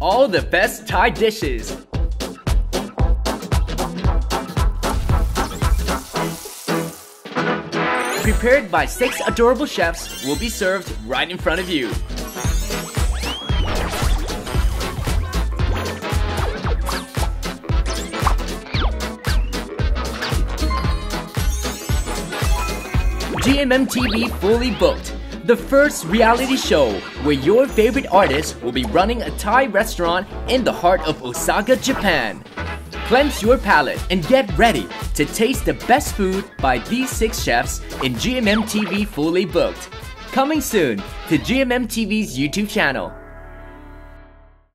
all the best Thai dishes. Prepared by six adorable chefs will be served right in front of you. GMM TV Fully Booked, the first reality show where your favorite artist will be running a Thai restaurant in the heart of Osaka, Japan. Cleanse your palate and get ready to taste the best food by these six chefs in GMM TV Fully Booked. Coming soon to GMM TV's YouTube channel.